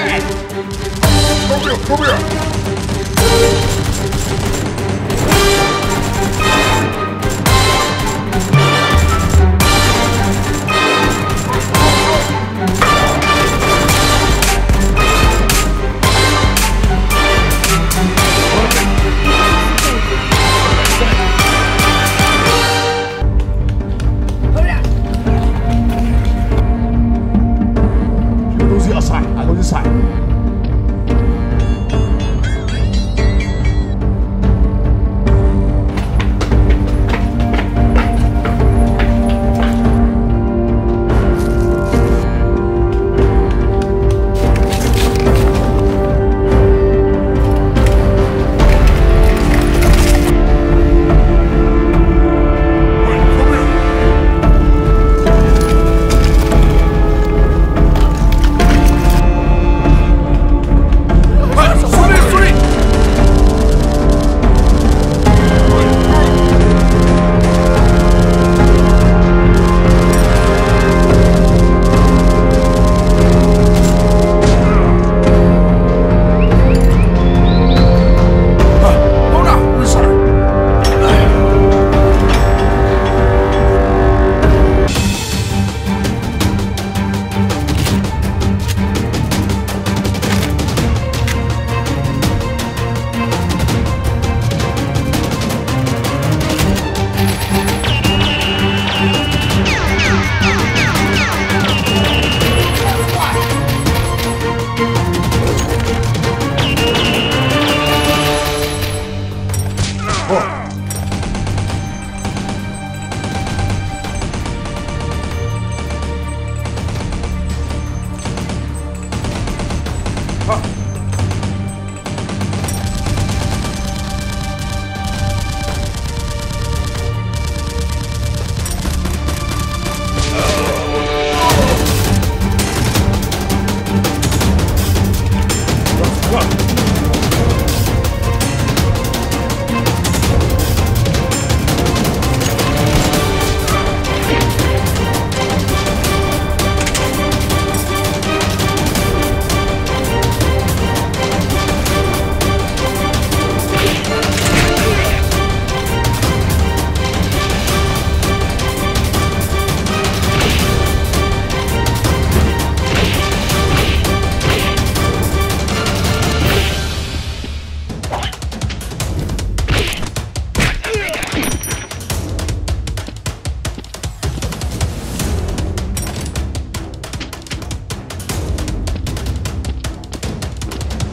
飛べ飛べ sai